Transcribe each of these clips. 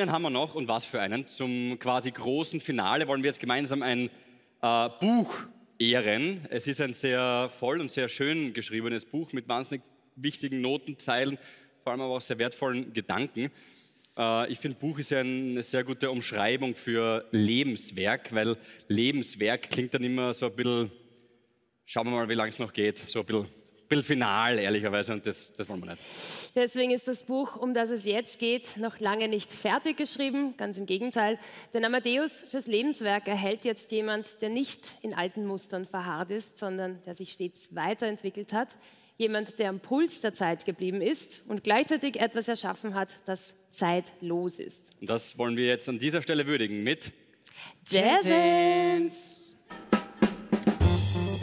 einen haben wir noch und was für einen. Zum quasi großen Finale wollen wir jetzt gemeinsam ein äh, Buch ehren. Es ist ein sehr voll und sehr schön geschriebenes Buch mit wahnsinnig wichtigen Notenzeilen, vor allem aber auch sehr wertvollen Gedanken. Äh, ich finde, Buch ist ja eine sehr gute Umschreibung für Lebenswerk, weil Lebenswerk klingt dann immer so ein bisschen, schauen wir mal, wie lange es noch geht, so ein bisschen, bisschen final, ehrlicherweise, und das, das wollen wir nicht. Deswegen ist das Buch, um das es jetzt geht, noch lange nicht fertig geschrieben, ganz im Gegenteil. Denn Amadeus fürs Lebenswerk erhält jetzt jemand, der nicht in alten Mustern verharrt ist, sondern der sich stets weiterentwickelt hat. Jemand, der am Puls der Zeit geblieben ist und gleichzeitig etwas erschaffen hat, das zeitlos ist. Und das wollen wir jetzt an dieser Stelle würdigen mit Jazzens!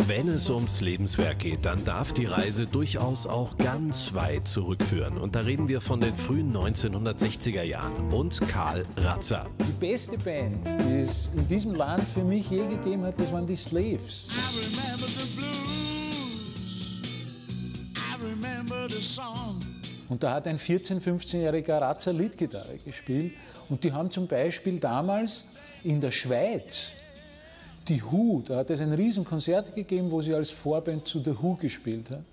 Wenn es ums Lebenswerk geht, dann darf die Reise durchaus auch ganz weit zurückführen. Und da reden wir von den frühen 1960er Jahren und Karl Ratzer. Die beste Band, die es in diesem Land für mich je gegeben hat, das waren die Slaves. Und da hat ein 14-, 15-jähriger Ratzer Leadgitarre gespielt. Und die haben zum Beispiel damals in der Schweiz die Who, da hat es ein Riesenkonzert gegeben, wo sie als Vorband zu The Who gespielt hat.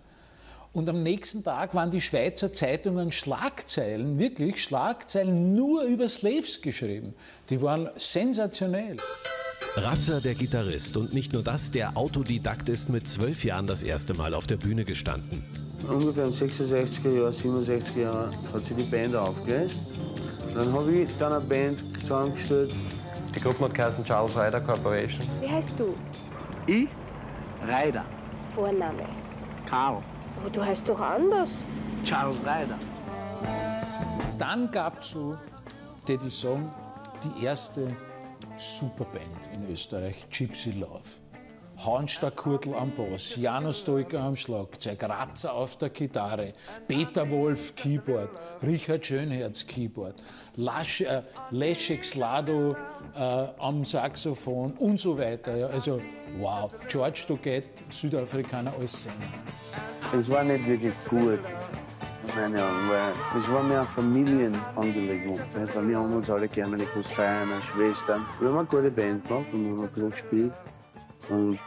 Und am nächsten Tag waren die Schweizer Zeitungen Schlagzeilen, wirklich Schlagzeilen nur über Slaves geschrieben. Die waren sensationell. Ratzer, der Gitarrist und nicht nur das, der Autodidakt ist mit zwölf Jahren das erste Mal auf der Bühne gestanden. Ungefähr in 66er Jahren, 67er Jahren hat sich die Band aufgelöst. Dann habe ich dann eine Band zusammengestellt, die Gruppe hat geheißen Charles Ryder Corporation. Wie heißt du? Ich? Ryder. Vorname? Karl. Aber du heißt doch anders. Charles Ryder. Dann gab es so, die sagen, die erste Superband in Österreich, Gypsy Love. Hornstein Kurtl am Bass, Janus Stoiker am Schlagzeug, Ratzer auf der Gitarre, Peter Wolf Keyboard, Richard Schönherz Keyboard, Lasch, äh, Leszek Slado äh, am Saxophon und so weiter. Ja. Also wow, George Doggett, Südafrikaner als Sänger. Es war nicht wirklich gut, meine Ahnung, weil es war mehr eine Familienangelegenheit. Weil wir haben uns alle gerne, meine Cousinen, Schwestern. Wir haben eine gute Band gemacht und haben ein bisschen gespielt. Und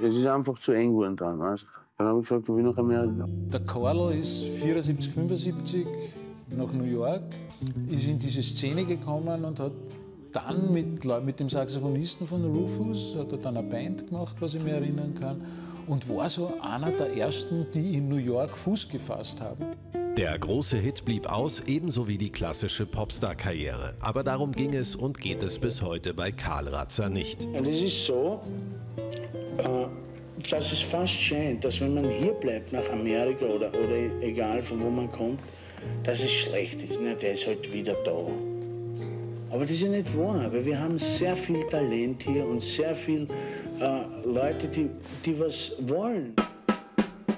es ist einfach zu eng geworden dann. Weißt? Dann habe ich gesagt, ich will nach Amerika. Der Karl ist 74, 75 nach New York, ist in diese Szene gekommen und hat dann mit, mit dem Saxophonisten von Rufus, hat er dann eine Band gemacht, was ich mir erinnern kann, und war so einer der ersten, die in New York Fuß gefasst haben. Der große Hit blieb aus, ebenso wie die klassische Popstar-Karriere. Aber darum ging es und geht es bis heute bei Karl Ratzer nicht. Und es ist so, äh, dass es fast scheint, dass wenn man hier bleibt nach Amerika oder, oder egal von wo man kommt, dass es schlecht ist. Ne? Der ist halt wieder da. Aber das ist ja nicht wahr, weil wir haben sehr viel Talent hier und sehr viele äh, Leute, die, die was wollen.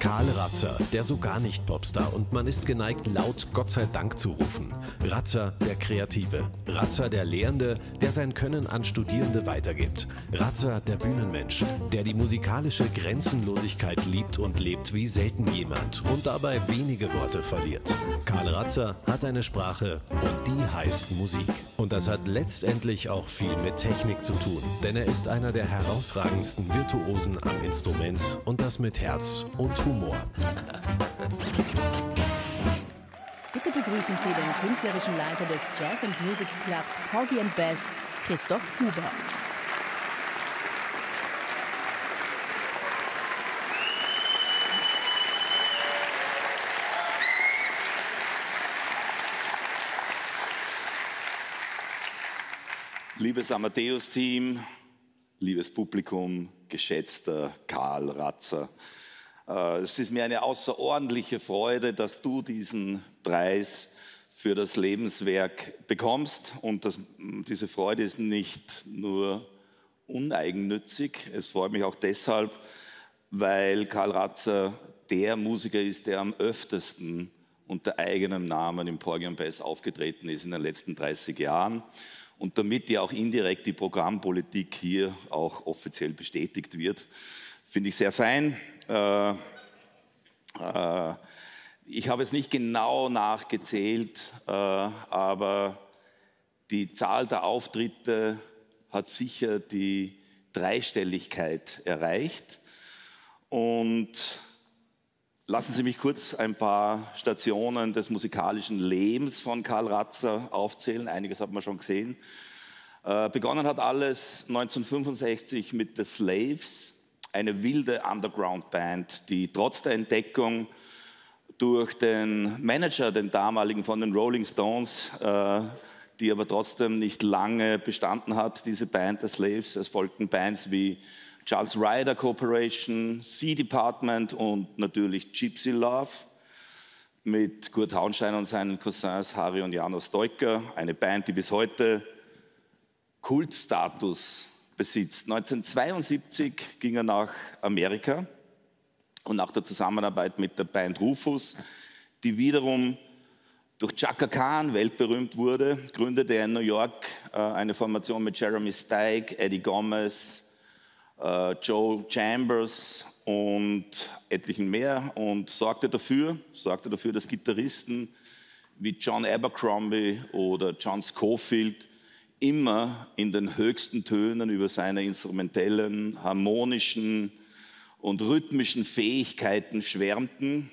Karl Ratzer, der so gar nicht Popstar und man ist geneigt, laut Gott sei Dank zu rufen. Ratzer, der Kreative. Ratzer, der Lehrende, der sein Können an Studierende weitergibt. Ratzer, der Bühnenmensch, der die musikalische Grenzenlosigkeit liebt und lebt wie selten jemand und dabei wenige Worte verliert. Karl Ratzer hat eine Sprache und die heißt Musik. Und das hat letztendlich auch viel mit Technik zu tun, denn er ist einer der herausragendsten Virtuosen am Instrument und das mit Herz und Humor. Bitte begrüßen Sie den künstlerischen Leiter des Jazz and Music Clubs Porgy and Bass, Christoph Huber. Liebes Amadeus-Team, liebes Publikum, geschätzter Karl Ratzer, äh, es ist mir eine außerordentliche Freude, dass du diesen Preis für das Lebenswerk bekommst. Und das, diese Freude ist nicht nur uneigennützig, es freut mich auch deshalb, weil Karl Ratzer der Musiker ist, der am öftesten unter eigenem Namen im Porgy Bass aufgetreten ist in den letzten 30 Jahren und damit ja auch indirekt die Programmpolitik hier auch offiziell bestätigt wird, finde ich sehr fein. Äh, äh, ich habe jetzt nicht genau nachgezählt, äh, aber Die Zahl der Auftritte hat sicher die Dreistelligkeit erreicht. Und lassen Sie mich kurz ein paar Stationen des musikalischen Lebens von Karl Ratzer aufzählen. Einiges hat man schon gesehen. Äh, begonnen hat alles 1965 mit The Slaves, eine wilde Underground-Band, die trotz der Entdeckung durch den Manager, den damaligen von den Rolling Stones, äh, die aber trotzdem nicht lange bestanden hat, diese Band The Slaves. Es folgten Bands wie Charles Ryder Corporation, Sea Department und natürlich Gypsy Love mit Kurt Hauenstein und seinen Cousins Harry und Janos Deuker, eine Band, die bis heute Kultstatus besitzt. 1972 ging er nach Amerika und nach der Zusammenarbeit mit der Band Rufus, die wiederum durch Chaka Khan weltberühmt wurde, gründete er in New York äh, eine Formation mit Jeremy Steig, Eddie Gomez, Joe Chambers und etlichen mehr und sorgte dafür, sorgte dafür, dass Gitarristen wie John Abercrombie oder John Scofield immer in den höchsten Tönen über seine instrumentellen, harmonischen und rhythmischen Fähigkeiten schwärmten.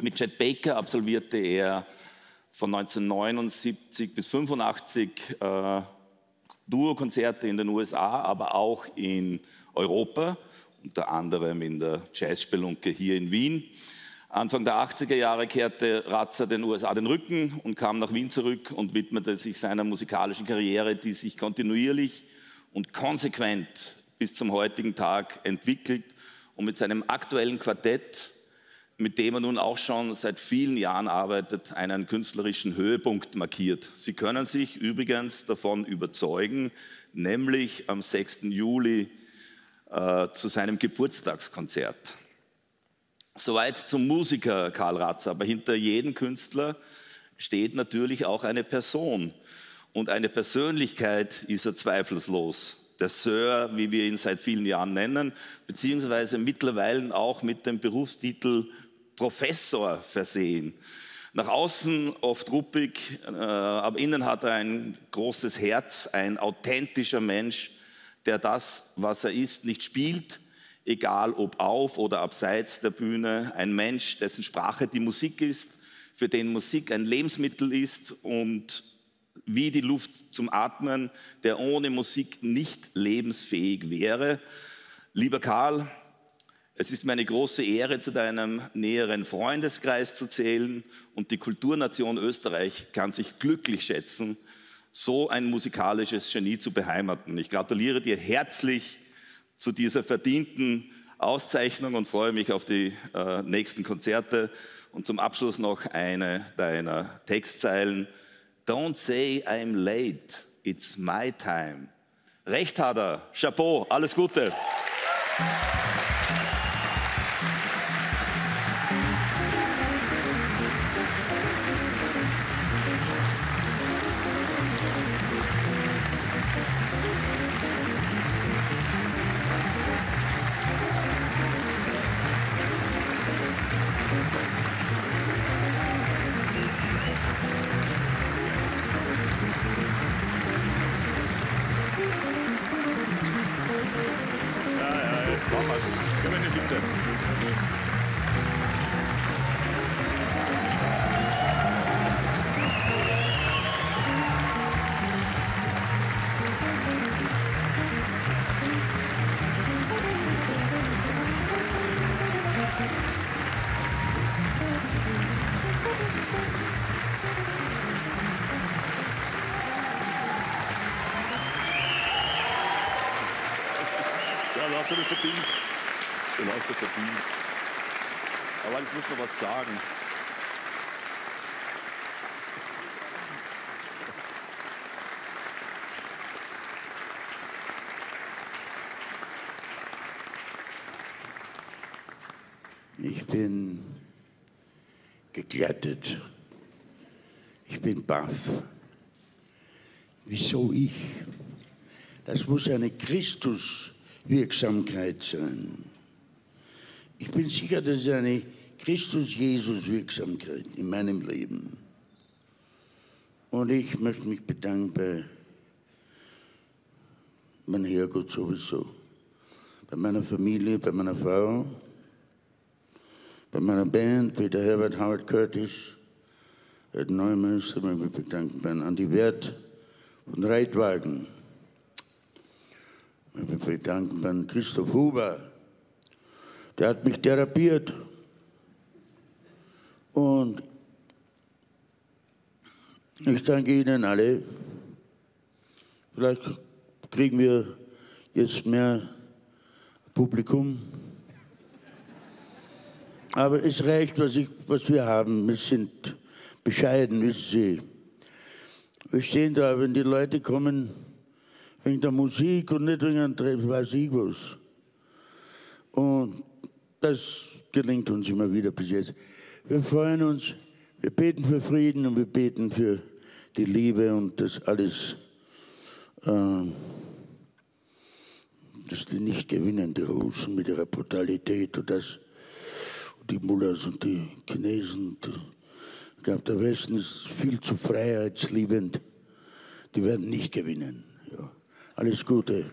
Mit Chet Baker absolvierte er von 1979 bis 1985 äh, Duo-Konzerte in den USA, aber auch in Europa, unter anderem in der Jazzspelunke hier in Wien. Anfang der 80er Jahre kehrte Ratzer den USA den Rücken und kam nach Wien zurück und widmete sich seiner musikalischen Karriere, die sich kontinuierlich und konsequent bis zum heutigen Tag entwickelt und mit seinem aktuellen Quartett, mit dem er nun auch schon seit vielen Jahren arbeitet, einen künstlerischen Höhepunkt markiert. Sie können sich übrigens davon überzeugen, nämlich am 6. Juli äh, zu seinem Geburtstagskonzert. Soweit zum Musiker Karl Ratzer. Aber hinter jedem Künstler steht natürlich auch eine Person. Und eine Persönlichkeit ist er zweifellos. Der Sir, wie wir ihn seit vielen Jahren nennen, beziehungsweise mittlerweile auch mit dem Berufstitel Professor versehen. Nach außen oft ruppig, äh, aber innen hat er ein großes Herz, ein authentischer Mensch, der das, was er ist, nicht spielt, egal ob auf oder abseits der Bühne, ein Mensch, dessen Sprache die Musik ist, für den Musik ein Lebensmittel ist und wie die Luft zum Atmen, der ohne Musik nicht lebensfähig wäre. Lieber Karl, es ist mir eine große Ehre, zu deinem näheren Freundeskreis zu zählen und die Kulturnation Österreich kann sich glücklich schätzen, so ein musikalisches Genie zu beheimaten. Ich gratuliere dir herzlich zu dieser verdienten Auszeichnung und freue mich auf die äh, nächsten Konzerte. Und zum Abschluss noch eine deiner Textzeilen. Don't say I'm late, it's my time. Recht hat er. Chapeau, alles Gute. Hast du das Den hast du verdient. Aber jetzt muss man was sagen. Ich bin geglättet. Ich bin baff. Wieso ich? Das muss eine Christus- Wirksamkeit sein. Ich bin sicher, das ist eine Christus-Jesus-Wirksamkeit in meinem Leben. Und ich möchte mich bedanken bei meinem Herrgott sowieso, bei meiner Familie, bei meiner Frau, bei meiner Band, wie der Herbert Howard Curtis, der Neumeister, möchte mich bedanken bei Andi Wert von Reitwagen, ich möchte mich bedanken bei Christoph Huber, der hat mich therapiert. Und ich danke Ihnen alle. Vielleicht kriegen wir jetzt mehr Publikum. Aber es reicht, was, ich, was wir haben. Wir sind bescheiden, wissen Sie. Wir stehen da, wenn die Leute kommen, wegen der Musik und nicht wegen einem weiß ich was. Und das gelingt uns immer wieder bis jetzt. Wir freuen uns, wir beten für Frieden und wir beten für die Liebe und das alles, äh, dass die nicht gewinnen, die Russen mit ihrer Brutalität und das, und die Mullahs und die Chinesen. Die, ich glaube, der Westen ist viel zu freiheitsliebend. Die werden nicht gewinnen. Ja. Alles Gute.